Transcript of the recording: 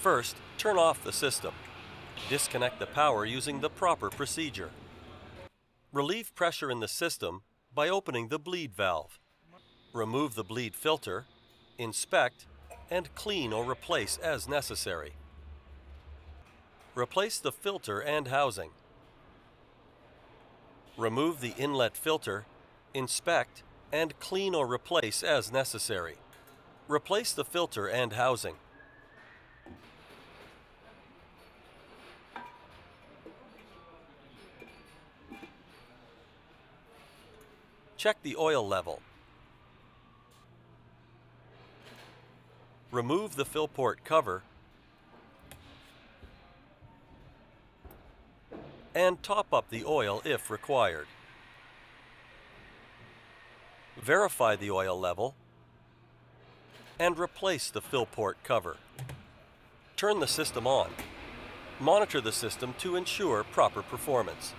First, turn off the system. Disconnect the power using the proper procedure. Relieve pressure in the system by opening the bleed valve. Remove the bleed filter, inspect, and clean or replace as necessary. Replace the filter and housing. Remove the inlet filter, inspect, and clean or replace as necessary. Replace the filter and housing. Check the oil level. Remove the fill port cover and top up the oil if required. Verify the oil level and replace the fill port cover. Turn the system on. Monitor the system to ensure proper performance.